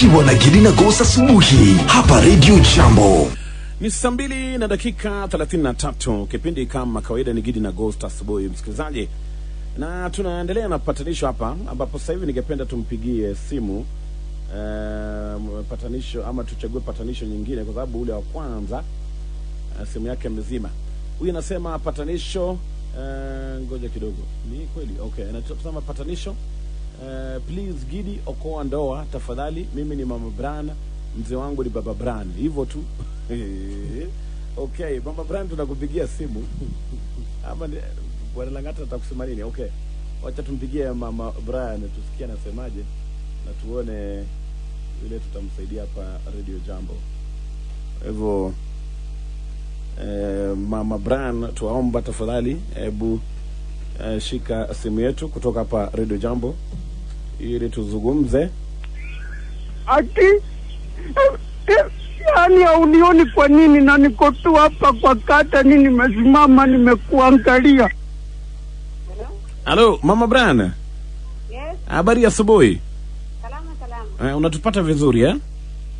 kiwa na Gidina Gos asubuhi hapa Radio Jambo. Ni saa mbili na dakika 33. Kipindi kama kawaida ni Gidi na Ghost asubuhi, msikilizaji, na tunaendelea na patanisho hapa, ambapo sasa hivi ningependa tumpigie simu uh, patanisho ama tuchague patanisho nyingine, kwa sababu ule wa kwanza uh, simu yake mzima. Huyu anasema patanisho uh, ngoja kidogo, ni kweli okay, anatusema patanisho eh, please Gidi, okoa ndoa tafadhali. Mimi ni mama Bran, mzee wangu ni baba Bran, hivyo tu okay, mama Bran, tunakupigia simu ama bwana Langata atakusema nini? Okay, wacha tumpigie mama Brian tusikie anasemaje na tuone vile tutamsaidia hapa Radio Jambo. Hivyo eh, mama Brian, tuwaomba tafadhali, hebu eh, shika simu yetu kutoka hapa Radio Jambo ili tuzungumze. ati yani haunioni kwa nini? Na niko tu hapa kwa kata nini nimesimama nimekuangalia. Halo mama Brian, Yes, habari ya asubuhi. salama salama. Eh, unatupata vizuri eh?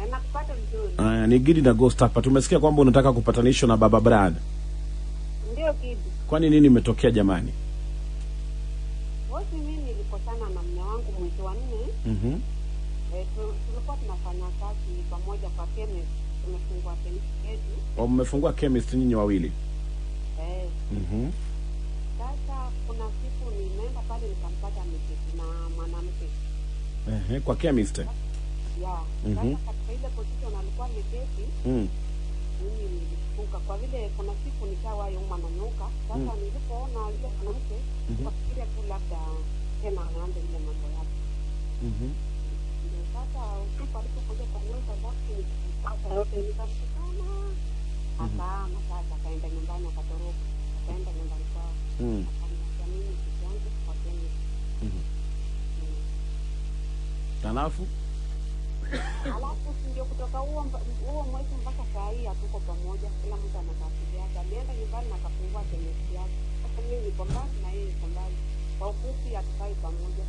Na nakupata vizuri. Uh, ni Gidi na Ghost hapa. Tumesikia kwamba unataka kupatanishwa na baba Brian. Ndio Gidi. Kwani nini imetokea jamani? Bosi, mimi nilikosana na mume wangu mwezi wa nne. Mhm. Eh, tu- tulikuwa tunafanya kazi pamoja kwa chemist. Tumefungua chemist yetu. Mmefungua chemist nyinyi wawili. Eh, Mhm. sasa kuna siku nimeenda pale nikampata ameketi na mwanamke. Ehe, kwa chemist. Ya. Mhm. Sasa katika ile position alikuwa ameketi, Mm. mimi nilifunga kwa vile kuna siku nikawa yuma na nyoka. Sasa nilipoona yule mwanamke, sasa usiku alipokuja kwa nyumba zake sasa yote akaenda nyumbani Alafu? Ndio kutoka huo huo mwezi mpaka saa hii hatuko pamoja kila mtu ana kazi yake alienda nyumbani na akafungua kemesi yake sasa mimi niko mbali na yeye iko mbali kwa ufupi hatukai pamoja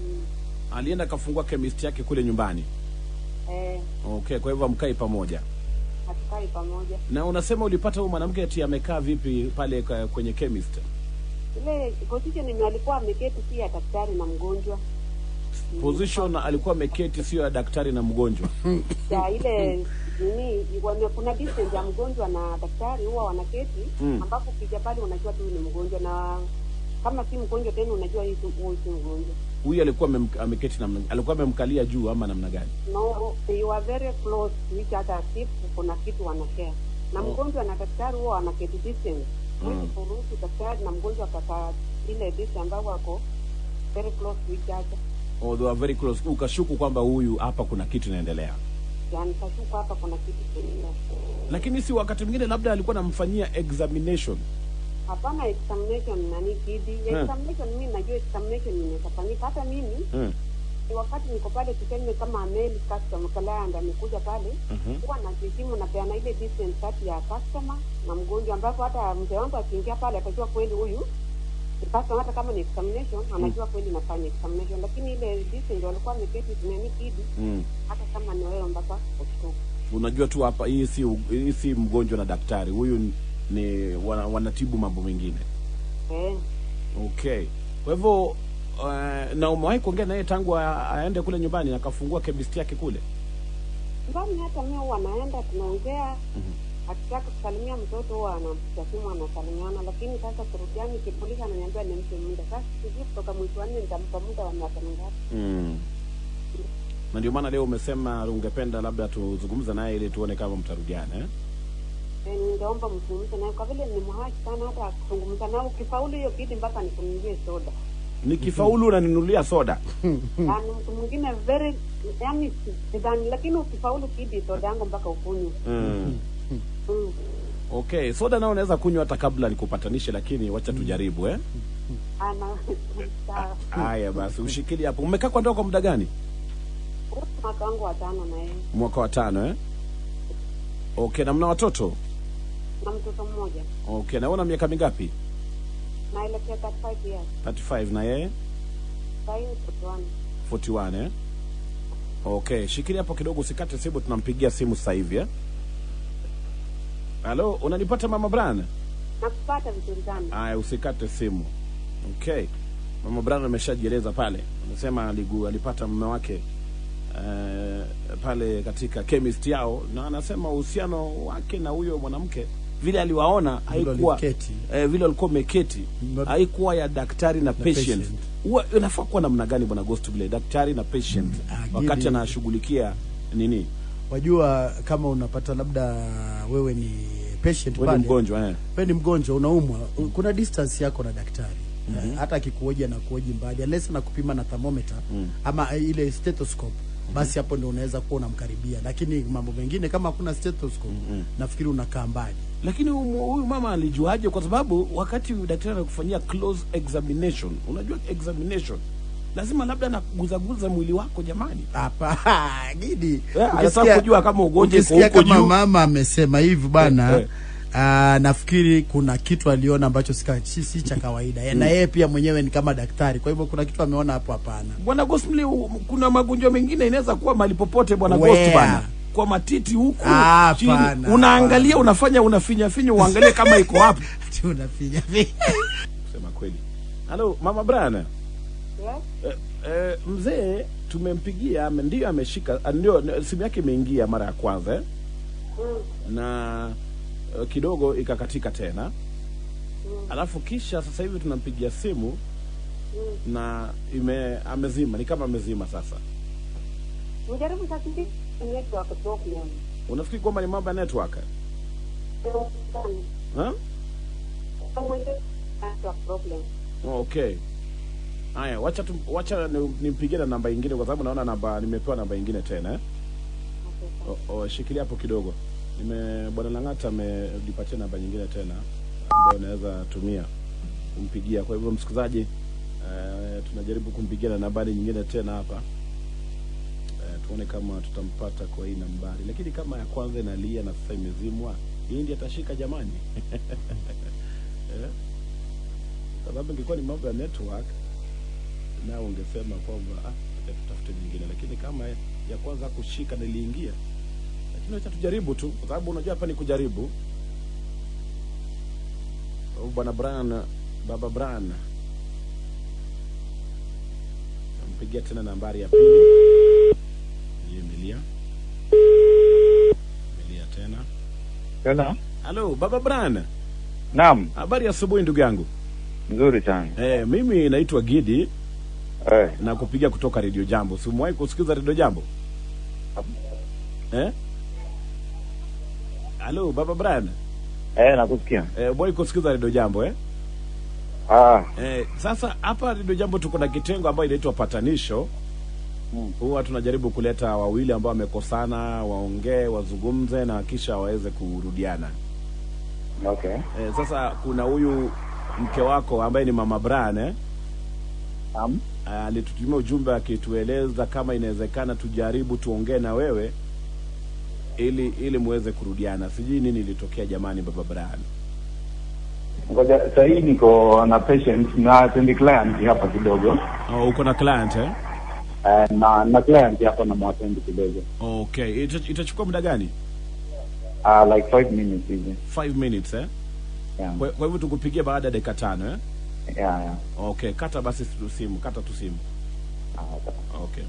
mm. alienda akafungua chemist yake kule nyumbani. eh, Okay, kwa hivyo amkai pamoja. hatukai pamoja Na unasema ulipata huyu mwanamke ati amekaa vipi pale kwenye chemist? ile position alikuwa ameketi si ya daktari na mgonjwa Position alikuwa ameketi sio ya daktari na mgonjwa. ya ile nini kuna distance ya mgonjwa na daktari huwa wanaketi Mm. ambapo ukija pale unajua tu ni mgonjwa na kama si mgonjwa tena unajua hii si mgonjwa Huyu alikuwa ameketi namna alikuwa amemkalia juu ama namna gani? no they were very close to each other if kuna kitu wanashare na Oh. mgonjwa na daktari huwa wanaketi distance Mwezi huwezi kuruhusu daktari na mgonjwa kaka ile distance ambao wako very close to each other Oh, they were very close. Ukashuku kwamba huyu hapa kuna kitu inaendelea. yani kashuku hapa kuna kitu kinaendelea Lakini si wakati mwingine labda alikuwa anamfanyia examination. Hapana examination nani kidi Hmm. examination mimi najua examination inawezafanyika hata mimi Mm. wakati niko pale tuseme kama mail customer client amekuja pale mm -hmm. huwa nazisimu napeana ile distance kati ya customer na mgonjwa ambapo hata mzee wangu akiingia pale atajua kweli huyu ni customer hata kama ni examination anajua kweli nafanya examination lakini ile distance walikuwa wameketi nani kidi Mm. hata kama ni wewe mpaka ushtuka Unajua tu hapa hii si hii si mgonjwa na daktari. Huyu ni- wana, wanatibu mambo mengine. mm. Okay. Kwa hivyo uh, na umewahi kuongea naye tangu aende kule nyumbani na akafungua chemist yake kule? ndani hata mimi huwa naenda tunaongea akitaka kusalimia mtoto huwa anampiga simu anasalimiana lakini sasa kurudiani kipolisi ananiambia nimpe muda sasa sijui kutoka mwezi wa nne nitampa muda wa miaka mingapi Mm. Na ndio maana leo umesema ungependa labda tuzungumza naye ili tuone kama mtarudiana eh? Eh, ningeomba mzungumze naye kwa vile ni mhaji sana hata kuzungumza naye ukifaulu hiyo kidi mpaka nikununulie soda Nikifaulu unaninunulia soda. na ni mtu mwingine very yani sidhani lakini ukifaulu kidi soda yangu mpaka ukunywe Mm. mm. Okay, soda nao unaweza kunywa hata kabla nikupatanishe, lakini wacha tujaribu eh? Haya basi, ushikili hapo. Umekaa kwa ndoa kwa muda gani? Mwaka wangu wa tano na yeye Mwaka wa tano eh? Okay, na mna watoto? Na mtoto mmoja Okay, na wewe una miaka mingapi? naelekea 35 years 35 na yeye sahii 41 41 eh? Okay, shikilia hapo kidogo, usikate simu, tunampigia simu sasa hivi eh. Halo, unanipata mama Brian? nakupata vizuri sana Haya, usikate simu. Okay, mama Brian ameshajieleza pale, anasema aligu, alipata mume wake eh, pale katika chemist yao, na anasema uhusiano wake na huyo mwanamke vile aliwaona haikuwa eh, vile walikuwa wameketi haikuwa ya daktari na, patient. patient. Huwa inafaa kuwa namna gani bwana Ghost vile daktari na patient mm, wakati anashughulikia nini? wajua kama unapata labda wewe ni patient Wewe ni mgonjwa eh. wewe ni mgonjwa unaumwa kuna distance yako na daktari mm-hmm. hata akikuoja na kuoji mbali unless anakupima na thermometer Mm. ama ile stethoscope basi hapo ndio unaweza kuwa unamkaribia lakini mambo mengine kama hakuna stethoscope mm -hmm. nafikiri unakaa mbali Lakini huyu mama alijuaje? Kwa sababu wakati daktari anakufanyia close examination, unajua examination lazima labda anaguzaguza mwili wako jamani. hapa gidi yeah, ukisikia- kujua kama ugonjwa uko huko kama juu. mama amesema hivi bana Eh, eh. Ah, nafikiri kuna kitu aliona ambacho sika- si, si cha kawaida na yeye pia mwenyewe ni kama daktari kwa hivyo kuna kitu ameona hapo hapana Bwana Gosmli, kuna magonjwa mengine inaweza kuwa mali popote bwana Ghost bana. Kwa matiti huku Ah, chini. hapana, Unaangalia unafanya unafinya finya uangalie kama iko wapi. Ati unafinya Kusema kweli. Halo mama Brian. yeah. Eh, eh, mzee tumempigia ndio ameshika ndio simu yake imeingia mara ya kwanza eh? mm. na eh, kidogo ikakatika tena mm. alafu kisha sasa hivi tunampigia simu mm. na ime amezima ni kama amezima sasa mjaribu sasa network problem unafikiri kwamba ni mambo ya network ha? problem okay haya wacha tu, wacha ni- nimpigie na namba ingine kwa sababu naona namba nimepewa namba ingine tena eh? okay, O, o, shikilia hapo kidogo. Nime bwana Lang'ata amenipatia namba nyingine tena ambayo naweza tumia kumpigia. Kwa hivyo msikilizaji, eh, tunajaribu kumpigia na nambari nyingine tena hapa eh, tuone kama tutampata kwa hii nambari, lakini kama ya kwanza inalia na sasa imezimwa, hii ndiyo atashika jamani eh? Sababu ingekuwa ni mambo ya network nao ungesema kwamba ah, tutafute nyingine, lakini kama ya kwanza kushika niliingia, lakini acha tujaribu tu, kwa sababu unajua hapa ni kujaribu. Kwa Bwana Brian, baba Brian, nampigia tena nambari ya pili. Hiyo Milia Milia tena. Hello. Halo baba Brian, Naam, habari ya asubuhi ndugu yangu. nzuri sana. Eh, mimi naitwa Gidi Eh, na kupiga kutoka Radio Jambo. Si umewahi kusikiza Radio Jambo? Eh? Halo baba Brian. eh nakusikia. Eh, boy kusikiza Radio Jambo eh? Ah, Eh, sasa hapa Radio Jambo tuko na kitengo ambayo inaitwa patanisho. Mm. Huwa tunajaribu kuleta wawili ambao wamekosana waongee, wazungumze na kisha waweze kurudiana. okay. Eh, sasa kuna huyu mke wako ambaye ni mama Brian eh? Naam. alitutumia ujumbe akitueleza kama inawezekana tujaribu tuongee na wewe ili ili muweze kurudiana. Sijui nini ilitokea jamani, baba Brian. Ngoja sasa hii niko na patient na attend client hapa kidogo. Oh, uko na client eh? Uh, na na client hapa na mwattend kidogo. Okay, Ita, itachukua muda gani? Ah, like 5 minutes hivi. 5 minutes eh? Yeah. Kwa hivyo tukupigie baada ya dakika tano eh? Yeah, yeah. Okay, kata basi tu simu, kata tu simu. Ah, okay. Okay.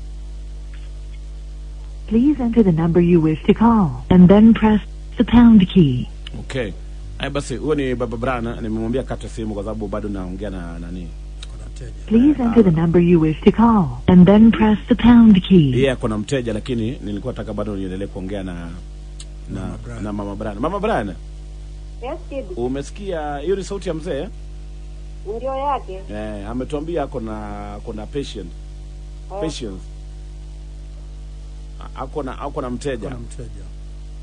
Please enter the number you wish to call and then press the pound key. Okay. Haya basi, huyo ni baba Brana, eh? nimemwambia kata simu kwa sababu bado naongea na nani. kuna mteja Please enter the number you wish to call and then press the pound key. Yeye ako na mteja lakini nilikuwa nataka bado niendelee kuongea na na Mama Brana. na mama Brana. Mama Brana. yes kid umesikia hiyo ni sauti ya mzee? ndio yake Eh, ametuambia ako na ako na patient Eh, patience. Ako na ako na mteja. ako na mteja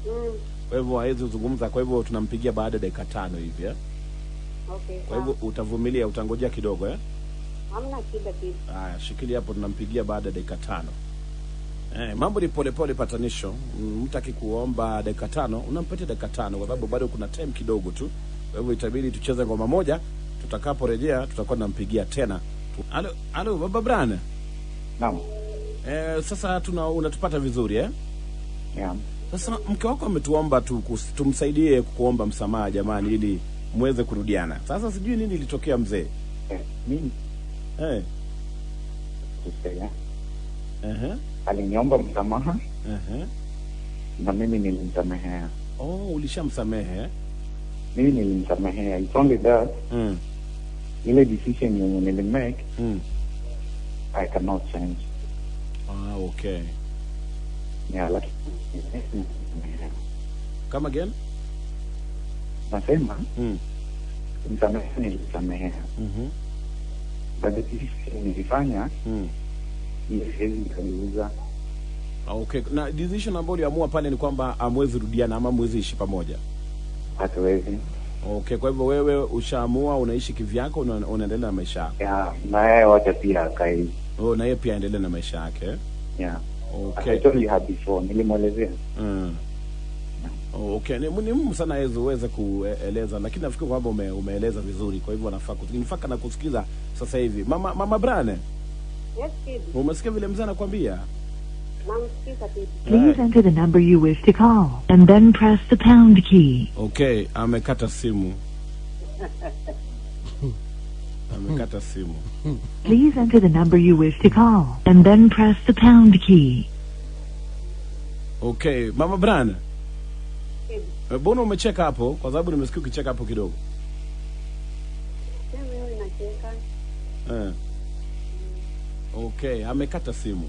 mm, Kwa hivyo hawezi kuzungumza, kwa hivyo tunampigia baada ya dakika tano hivi eh. okay Kwa hivyo utavumilia, utangojea kidogo eh. hamna shida kid Haya, shikilia hapo, tunampigia baada ya dakika tano. Eh, mambo ni polepole patanisho. Mm, Mtu akikuomba dakika tano unampatia dakika tano kwa sababu bado kuna time kidogo tu. Kwa hivyo itabidi tucheze ngoma moja, tutakaporejea tutakuwa tunampigia tena. Halo, halo baba Brana. Naam. Eh, sasa tuna unatupata vizuri eh? Yeah. Sasa mke wako ametuomba tu, tumsaidie kuomba msamaha jamani, ili muweze kurudiana. Sasa sijui nini ilitokea mzee. Eh, mimi Eh, Uh-huh. aliniomba msamaha ehe. na mimi nilimsamehea. Oh, ulishamsamehe eh? Mimi nilimsamehea. It's only that mm. ile decision yenye nilimake Mm. I cannot change. Ah, okay. Yeah, like... Come again? Nasema Mm. msamehea, nilisamehe Mhm. Decision nilifanya Mm. siwezi. Ah, okay. Na decision ambayo uliamua pale ni kwamba amwezi rudiana ama mwezi ishi pamoja. Hatuwezi. Okay, kwa hivyo wewe ushaamua unaishi kivyako unaendelea na maisha yako. Yeah, na yeye wote pia akae. Oh, na yeye pia aendelee na maisha yake. Yeah. Okay. I told you her before, nilimwelezea. Mm. Oh, okay. Ni, muhimu sana uweze kueleza, lakini nafikiri kwamba ume, umeeleza vizuri, kwa hivyo nafaa nifaka na kusikiza sasa hivi. Mama mama Brane, Yes, kid. umesikia vile mzee anakuambia? Please enter the number you wish to call, and then press the pound key. Okay, amekata simu. amekata simu. Please enter the number you wish to call, and then press the pound key. Okay, mama Brana. Eh, mbona umecheka hapo? Kwa sababu nimesikia ukicheka hapo kidogo. Eh. Okay, amekata simu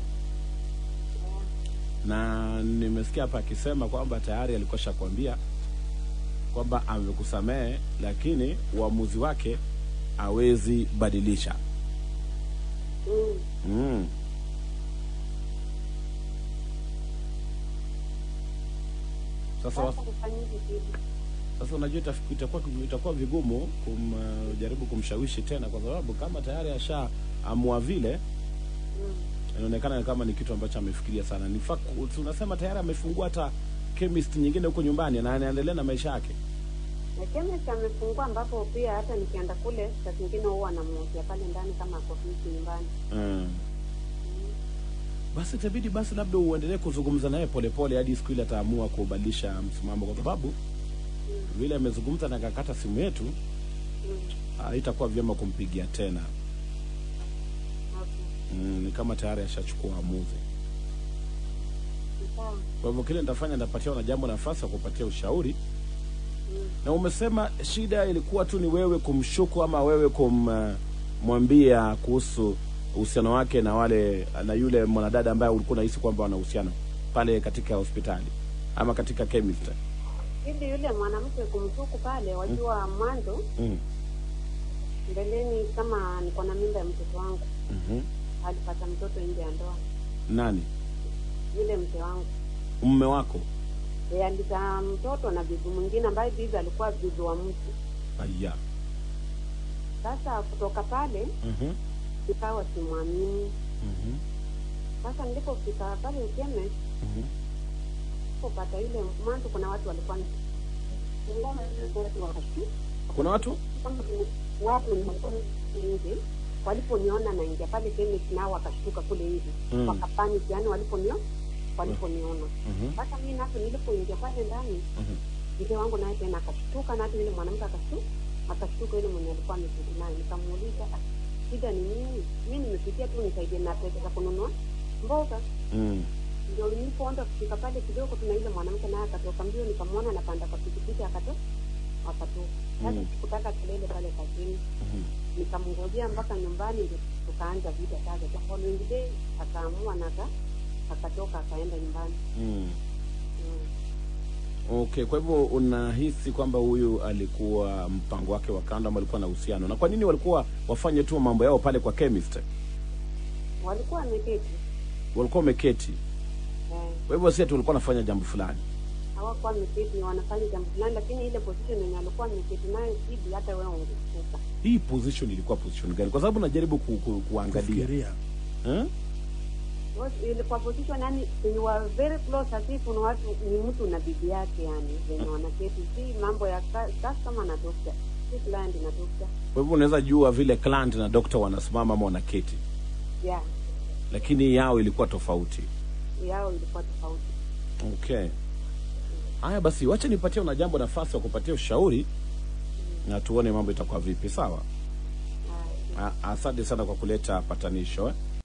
na nimesikia hapa akisema kwamba tayari alikuwa shakwambia kwamba amekusamehe, lakini uamuzi wake hawezi badilisha. Mm. Mm. Sasa Sasa sasa unajua itakuwa itakuwa vigumu kumjaribu uh, kumshawishi tena, kwa sababu kama tayari asha amua vile Mm. inaonekana kama ni kitu ambacho amefikiria sana. Ni fact tunasema tayari amefungua hata chemist nyingine huko nyumbani na anaendelea na maisha yake. Na chemist amefungua ambapo pia hata nikienda kule saa zingine huwa anamuuzia pale ndani kama ako fiti nyumbani. Mm. Basi itabidi basi labda uendelee kuzungumza naye polepole hadi siku ile ataamua kubadilisha msimamo, kwa sababu vile amezungumza na kakata simu yetu, Mm. itakuwa vyema kumpigia tena. Okay. Mm, ni kama tayari ashachukua amuzi Kwa hivyo kile nitafanya, nitapatia na jambo nafasi ya kupatia ushauri. Na umesema shida ilikuwa tu ni wewe kumshuku ama wewe kumwambia kuhusu uhusiano wake na wale na yule mwanadada ambaye ulikuwa unahisi kwamba wana uhusiano pale katika hospitali ama katika chemist. Ili yule mwanamke kumshuku pale, wajua mm. mwanzo Mm. mbeleni, kama niko na mimba ya mtoto wangu, mm-hmm. alipata mtoto nje ya ndoa. Nani? Yule mke wangu Mume wako? Yeye alizaa mtoto na bibi mwingine ambaye bibi alikuwa bibi wa mtu. Aya. Sasa kutoka pale Mhm. ikawa simwamini. Mhm. Sasa nilipofika pale Ukeme, Mhm. kupata ile mwanzo, kuna watu walikuwa Kuna watu? watu nje waliponiona naingia pale chemist nao wakashtuka kule hivi Mm. wakapaniki yani waliponio waliponiona Mhm. sasa mimi napo nilipoingia pale ndani mke mzee wangu naye tena akashtuka na hata yule mwanamke akashtuka akashtuka yule mwenye alikuwa amezidi naye. Nikamuuliza "Ah, shida ni nini? Mimi nimepitia tu nisaidie na pesa za kununua mboga. Mm. ndio nilipoanza kufika pale kidogo tuna yule mwanamke naye akatoka mbio nikamwona anapanda kwa pikipiki akatoka akatoka. Sasa Mm. sikutaka kelele pale kazini. Mhm. nikamngojea mpaka nyumbani ndio tukaanza vita sasa. Kwa following day akaamua na akatoka akaenda nyumbani Mm. mm. Okay, kwa hivyo unahisi kwamba huyu alikuwa mpango wake wa kando ama alikuwa na uhusiano? Na kwa nini walikuwa wafanye tu mambo yao pale kwa chemist? walikuwa wameketi Walikuwa wameketi. eh, Kwa hivyo si ati walikuwa wanafanya jambo fulani. hawakuwa wameketi wanafanya jambo fulani lakini ile position yenye alikuwa ameketi nayo sidi hata wewe ungekuta Hii position ilikuwa position gani? Kwa sababu najaribu ku, ku, kuangalia. Kufikiria. Eh? ilipopotishwa nani, were very close, watu ni mtu na bibi yake, yani wanaketi, si mambo ya customer na doctor, si client na doctor. Kwa hivyo unaweza jua vile client na doctor wanasimama ama wanaketi, yeah, lakini yao ilikuwa tofauti, yao ilikuwa tofauti. Okay, haya basi, wacha nipatie una jambo nafasi wa kupatia ushauri mm. na tuone mambo itakuwa vipi, sawa? Asante sana kwa kuleta patanisho eh?